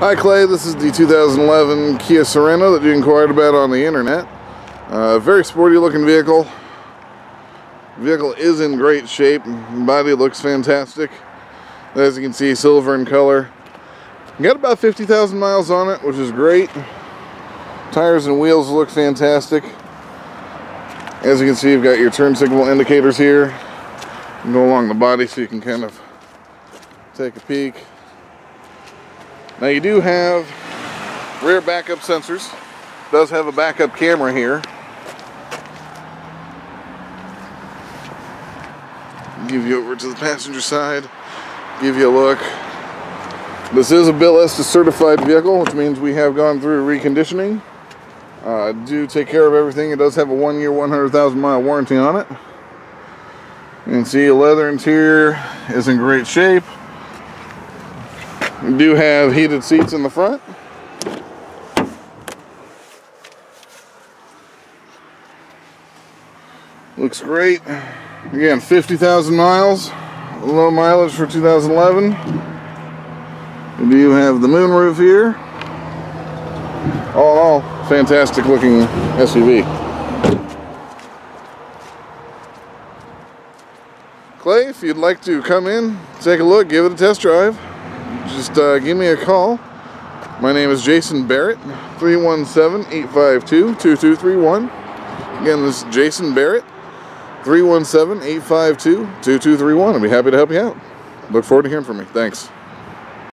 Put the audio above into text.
Hi Clay, this is the 2011 Kia Sorento that you inquired about on the internet. Uh, very sporty looking vehicle. Vehicle is in great shape. Body looks fantastic. As you can see, silver in color. Got about 50,000 miles on it, which is great. Tires and wheels look fantastic. As you can see, you've got your turn signal indicators here. Go along the body so you can kind of take a peek. Now you do have rear backup sensors. Does have a backup camera here. Give you over to the passenger side. Give you a look. This is a Bill Estes certified vehicle, which means we have gone through reconditioning. Uh, do take care of everything. It does have a one year, 100,000 mile warranty on it. You can see leather interior is in great shape. Do have heated seats in the front. Looks great. Again, 50,000 miles. Low mileage for 2011. We do have the moonroof here. All in all, fantastic looking SUV. Clay, if you'd like to come in, take a look, give it a test drive, just uh, give me a call. My name is Jason Barrett, 317-852-2231. Again, this is Jason Barrett, 317-852-2231. I'll be happy to help you out. Look forward to hearing from you. Thanks.